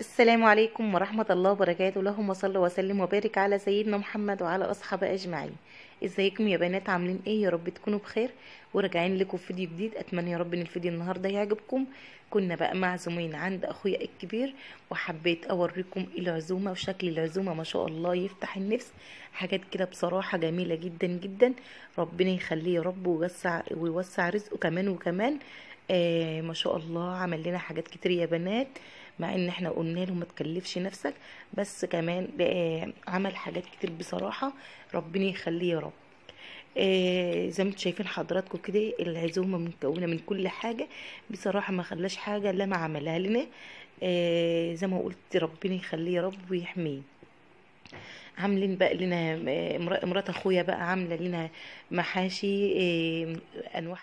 السلام عليكم ورحمة الله وبركاته. اللهم صل وسلم وبارك على سيدنا محمد وعلى أصحابه أجمعين. إزيكم يا بنات عاملين إيه؟ يا رب تكونوا بخير. وراجعين لكم فيديو جديد. أتمنى يا رب إن الفيديو النهارده يعجبكم. كنا بقى معزومين عند أخويا الكبير وحبيت أوريكم العزومة وشكل العزومة. ما شاء الله يفتح النفس. حاجات كده بصراحة جميلة جدا جدا. ربنا يخليه يا رب ويوسع ويوسع رزقه كمان وكمان. آه ما شاء الله عمل لنا حاجات كتير يا بنات مع إن إحنا قلنا له ما تكلفش نفسك بس كمان آه عمل حاجات كتير بصراحة ربنا يخليه يا رب. آه زي ما أنتم شايفين حضراتكم كده العزومة مكونة من كل حاجة بصراحة ما خلاش حاجة الا ما عملها لنا. آه زي ما قلت ربنا يخليه يا رب ويحميه. عاملين بقى لنا مرات أخويا بقى عاملة لنا محاشي آه أنواع